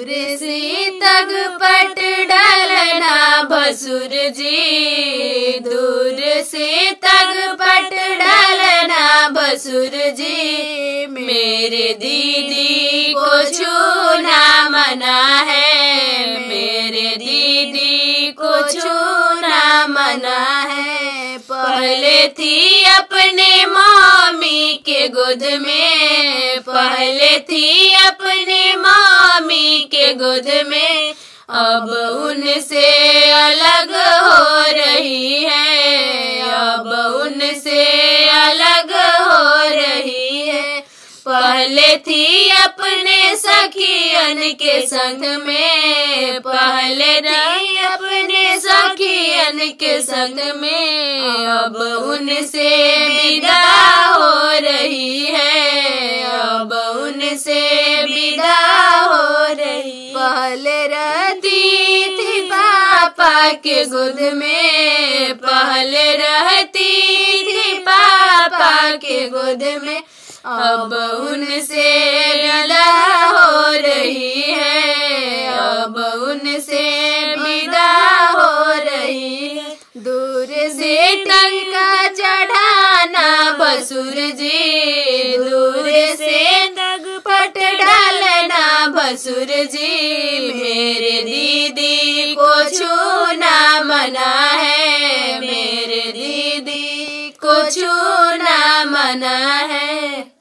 दूर से तग पट डालना भसुर जी। दूर से तग पट डालना भसुर जी। मेरे दीदी को छूना मना है। मेरे दीदी को छूना मना है। पहले थी अपने मामी के गोद में। पहले थी गोद में, अब उनसे अलग हो रही है। अब उनसे अलग हो रही है। पहले थी अपने सखियन के संग में। पहले थी अपने सखियन के संग में। अब उनसे विदा के गोद में पहले रहती थी पापा के गोद में। अब उनसे विदा हो रही है, अब उनसे विदा हो रही है। दूर से टंका चढ़ाना बसुर जी, दूर से तग पट डालना बसुर जी। मेरे दीदी छूना मना है।